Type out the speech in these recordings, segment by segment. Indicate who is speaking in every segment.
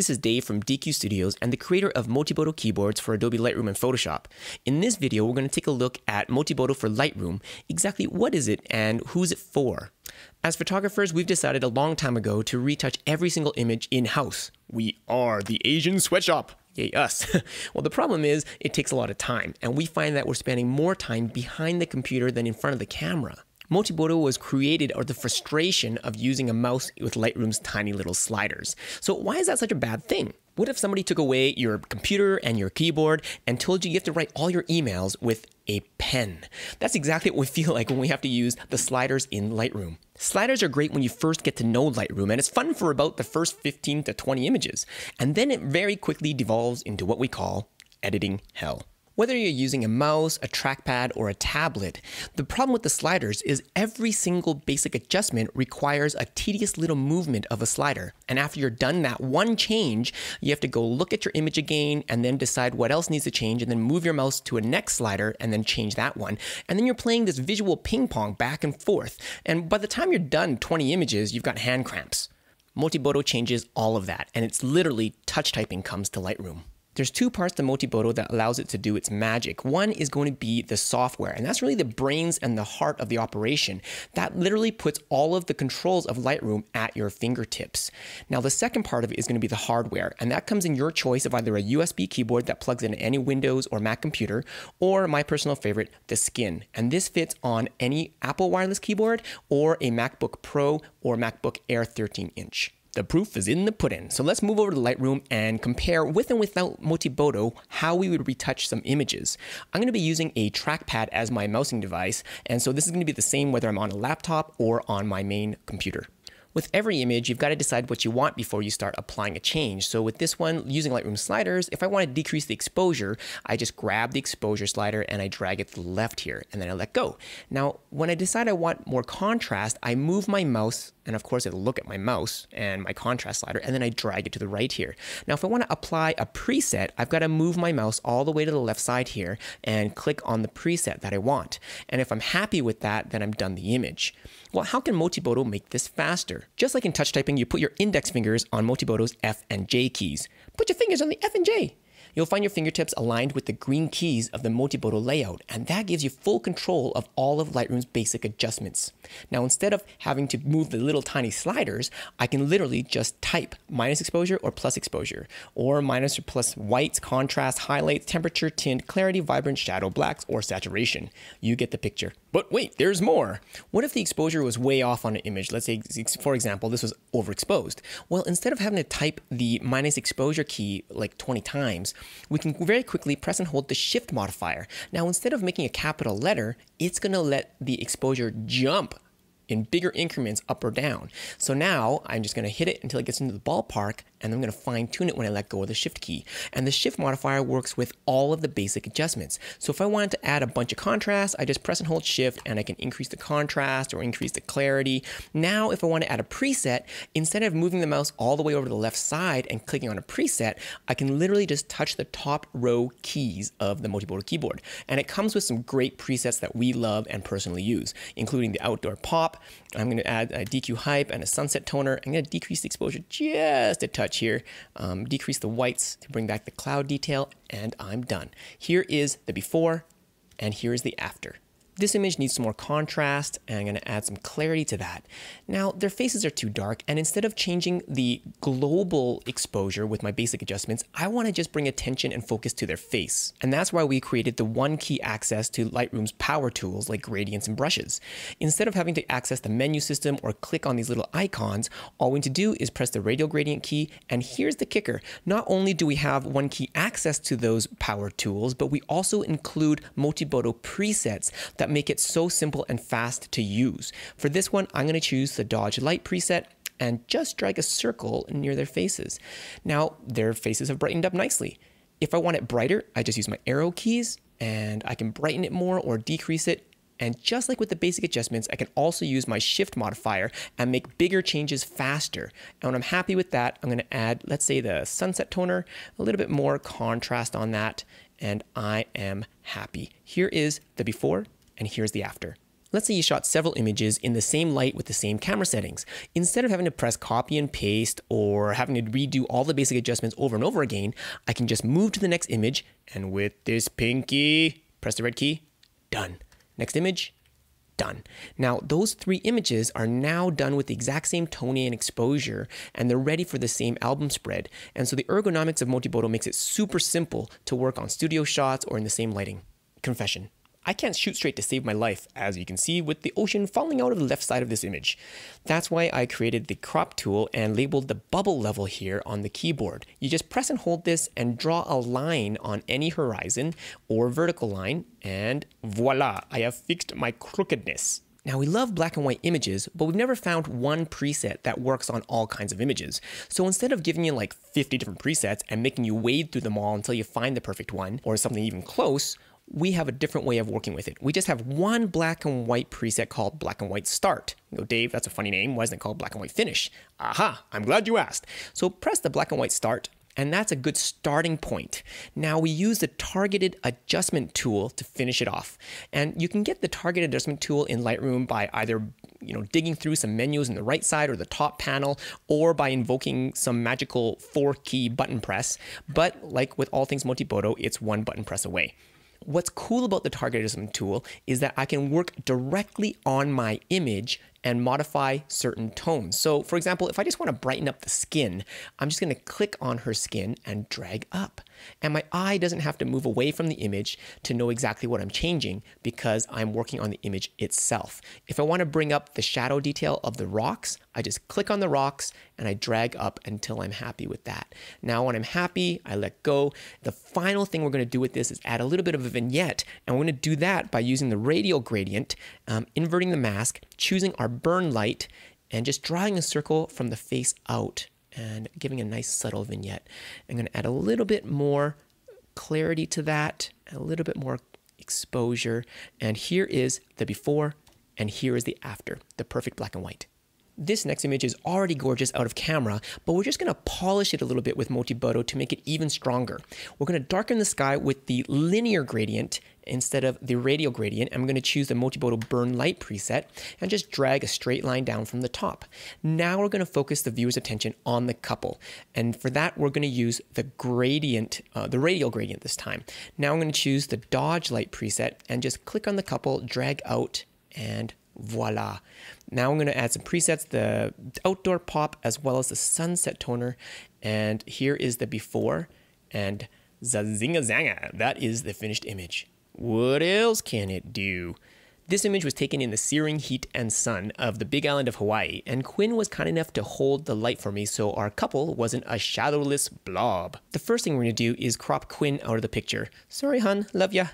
Speaker 1: This is Dave from DQ Studios and the creator of Motibodo keyboards for Adobe Lightroom and Photoshop. In this video, we're going to take a look at Motibodo for Lightroom. Exactly what is it and who's it for? As photographers, we've decided a long time ago to retouch every single image in-house. We are the Asian sweatshop. Yay, us. well, the problem is it takes a lot of time, and we find that we're spending more time behind the computer than in front of the camera. Motibodo was created out of the frustration of using a mouse with Lightroom's tiny little sliders. So why is that such a bad thing? What if somebody took away your computer and your keyboard and told you you have to write all your emails with a pen? That's exactly what we feel like when we have to use the sliders in Lightroom. Sliders are great when you first get to know Lightroom, and it's fun for about the first 15 to 20 images. And then it very quickly devolves into what we call editing hell. Whether you're using a mouse, a trackpad, or a tablet, the problem with the sliders is every single basic adjustment requires a tedious little movement of a slider. And after you're done that one change, you have to go look at your image again and then decide what else needs to change and then move your mouse to a next slider and then change that one. And then you're playing this visual ping pong back and forth. And by the time you're done 20 images, you've got hand cramps. Motibodo changes all of that, and it's literally touch typing comes to Lightroom. There's two parts to Motibodo that allows it to do its magic. One is going to be the software, and that's really the brains and the heart of the operation. That literally puts all of the controls of Lightroom at your fingertips. Now, the second part of it is going to be the hardware, and that comes in your choice of either a USB keyboard that plugs into any Windows or Mac computer, or my personal favorite, the Skin. And this fits on any Apple wireless keyboard or a MacBook Pro or MacBook Air 13 inch. The proof is in the pudding. So let's move over to Lightroom and compare with and without Motibodo how we would retouch some images. I'm going to be using a trackpad as my mousing device, and so this is going to be the same whether I'm on a laptop or on my main computer. With every image, you've got to decide what you want before you start applying a change. So with this one, using Lightroom sliders, if I want to decrease the exposure, I just grab the exposure slider and I drag it to the left here, and then I let go. Now, when I decide I want more contrast, I move my mouse, and of course it'll look at my mouse and my contrast slider, and then I drag it to the right here. Now, if I want to apply a preset, I've got to move my mouse all the way to the left side here and click on the preset that I want. And if I'm happy with that, then I'm done the image. Well, how can Motibodo make this faster? Just like in touch typing, you put your index fingers on Motibodo's F and J keys. Put your fingers on the F and J. You'll find your fingertips aligned with the green keys of the Motibodo layout, and that gives you full control of all of Lightroom's basic adjustments. Now, instead of having to move the little tiny sliders, I can literally just type minus exposure or plus exposure, or minus or plus whites, contrast, highlights, temperature, tint, clarity, vibrant, shadow, blacks, or saturation. You get the picture. But wait, there's more. What if the exposure was way off on an image? Let's say, for example, this was overexposed. Well, instead of having to type the minus exposure key like 20 times, we can very quickly press and hold the shift modifier. Now, instead of making a capital letter, it's going to let the exposure jump in bigger increments up or down. So now I'm just going to hit it until it gets into the ballpark and I'm going to fine tune it when I let go of the shift key. And the shift modifier works with all of the basic adjustments. So if I wanted to add a bunch of contrast, I just press and hold shift and I can increase the contrast or increase the clarity. Now, if I want to add a preset, instead of moving the mouse all the way over to the left side and clicking on a preset, I can literally just touch the top row keys of the Motibodo keyboard. And it comes with some great presets that we love and personally use, including the outdoor pop. I'm going to add a DQ hype and a sunset toner. I'm going to decrease the exposure just a touch touch here, um, decrease the whites to bring back the cloud detail, and I'm done. Here is the before, and here is the after. This image needs some more contrast and I'm going to add some clarity to that. Now their faces are too dark and instead of changing the global exposure with my basic adjustments, I want to just bring attention and focus to their face. And that's why we created the one key access to Lightroom's power tools like gradients and brushes. Instead of having to access the menu system or click on these little icons, all we need to do is press the radial gradient key and here's the kicker. Not only do we have one key access to those power tools, but we also include Motibodo presets that make it so simple and fast to use. For this one, I'm going to choose the Dodge Light preset and just drag a circle near their faces. Now, their faces have brightened up nicely. If I want it brighter, I just use my arrow keys and I can brighten it more or decrease it. And just like with the basic adjustments, I can also use my shift modifier and make bigger changes faster. And when I'm happy with that, I'm gonna add, let's say the sunset toner, a little bit more contrast on that, and I am happy. Here is the before and here's the after. Let's say you shot several images in the same light with the same camera settings. Instead of having to press copy and paste or having to redo all the basic adjustments over and over again, I can just move to the next image and with this pinky, press the red key, done. Next image, done. Now, those three images are now done with the exact same toning and exposure, and they're ready for the same album spread. And so the ergonomics of Motibodo makes it super simple to work on studio shots or in the same lighting. Confession. I can't shoot straight to save my life, as you can see with the ocean falling out of the left side of this image. That's why I created the crop tool and labeled the bubble level here on the keyboard. You just press and hold this and draw a line on any horizon or vertical line, and voila, I have fixed my crookedness. Now, we love black and white images, but we've never found one preset that works on all kinds of images. So instead of giving you like 50 different presets and making you wade through them all until you find the perfect one, or something even close, we have a different way of working with it. We just have one black and white preset called black and white start. You go, Dave, that's a funny name. Why isn't it called black and white finish? Aha, I'm glad you asked. So press the black and white start and that's a good starting point. Now we use the targeted adjustment tool to finish it off. And you can get the targeted adjustment tool in Lightroom by either you know, digging through some menus in the right side or the top panel, or by invoking some magical four key button press. But like with all things Motibodo, it's one button press away. What's cool about the targetism tool is that I can work directly on my image and modify certain tones. So for example, if I just want to brighten up the skin, I'm just going to click on her skin and drag up. And my eye doesn't have to move away from the image to know exactly what I'm changing because I'm working on the image itself. If I want to bring up the shadow detail of the rocks, I just click on the rocks and I drag up until I'm happy with that. Now when I'm happy, I let go. The final thing we're going to do with this is add a little bit of a vignette. And we're going to do that by using the radial gradient, um, inverting the mask, choosing our burn light and just drawing a circle from the face out and giving a nice subtle vignette. I'm going to add a little bit more clarity to that, a little bit more exposure. And here is the before and here is the after, the perfect black and white. This next image is already gorgeous out of camera, but we're just gonna polish it a little bit with Motibodo to make it even stronger. We're gonna darken the sky with the linear gradient instead of the radial gradient. I'm gonna choose the Motibodo Burn Light preset and just drag a straight line down from the top. Now we're gonna focus the viewer's attention on the couple. And for that, we're gonna use the gradient, uh, the radial gradient this time. Now I'm gonna choose the Dodge Light preset and just click on the couple, drag out, and voila. Now I'm going to add some presets, the outdoor pop as well as the sunset toner. And here is the before and zazinga zanga. That is the finished image. What else can it do? This image was taken in the searing heat and sun of the big island of Hawaii, and Quinn was kind enough to hold the light for me so our couple wasn't a shadowless blob. The first thing we're gonna do is crop Quinn out of the picture. Sorry, hun, love ya.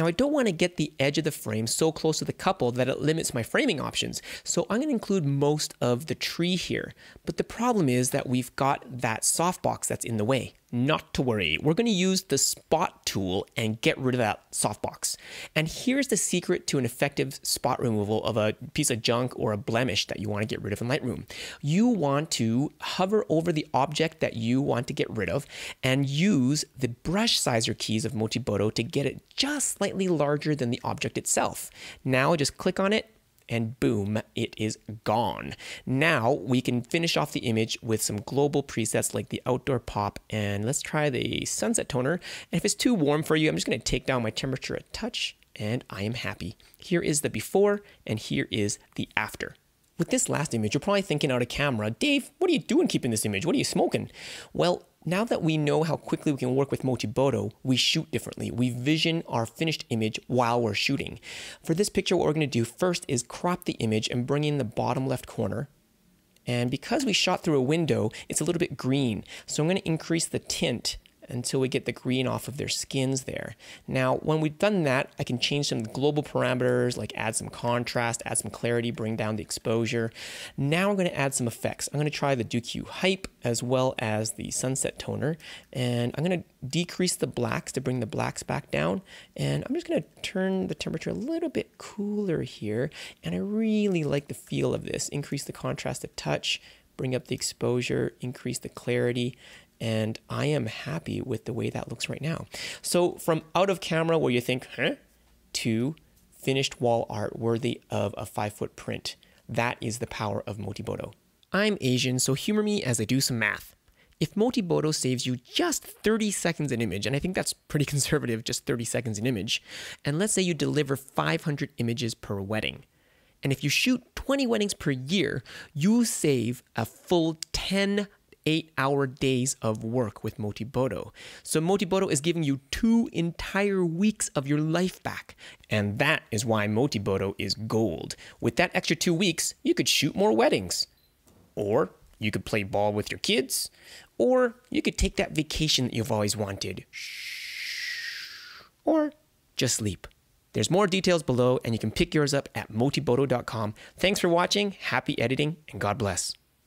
Speaker 1: Now I don't want to get the edge of the frame so close to the couple that it limits my framing options, so I'm going to include most of the tree here. But the problem is that we've got that softbox that's in the way. Not to worry, we're going to use the spot tool and get rid of that softbox. And here's the secret to an effective spot removal of a piece of junk or a blemish that you want to get rid of in Lightroom. You want to hover over the object that you want to get rid of and use the brush sizer keys of Motibodo to get it just slightly larger than the object itself. Now just click on it and boom, it is gone. Now we can finish off the image with some global presets like the outdoor pop and let's try the sunset toner. And if it's too warm for you, I'm just gonna take down my temperature a touch and I am happy. Here is the before and here is the after. With this last image, you're probably thinking out of camera, Dave, what are you doing keeping this image? What are you smoking? Well, now that we know how quickly we can work with Motibodo, we shoot differently. We vision our finished image while we're shooting. For this picture, what we're going to do first is crop the image and bring in the bottom left corner. And because we shot through a window, it's a little bit green. So I'm going to increase the tint until we get the green off of their skins there. Now, when we've done that, I can change some global parameters, like add some contrast, add some clarity, bring down the exposure. Now I'm gonna add some effects. I'm gonna try the DQ Hype as well as the Sunset Toner, and I'm gonna decrease the blacks to bring the blacks back down. And I'm just gonna turn the temperature a little bit cooler here. And I really like the feel of this. Increase the contrast a touch, bring up the exposure, increase the clarity, and I am happy with the way that looks right now. So from out of camera where you think, huh, to finished wall art worthy of a five foot print. That is the power of Motibodo. I'm Asian, so humor me as I do some math. If Motibodo saves you just 30 seconds an image, and I think that's pretty conservative, just 30 seconds an image, and let's say you deliver 500 images per wedding, and if you shoot 20 weddings per year, you save a full 10 eight hour days of work with Motibodo. So Motibodo is giving you two entire weeks of your life back. And that is why Motibodo is gold. With that extra two weeks, you could shoot more weddings. Or you could play ball with your kids. Or you could take that vacation that you've always wanted. Or just sleep. There's more details below, and you can pick yours up at motibodo.com. Thanks for watching, happy editing, and God bless.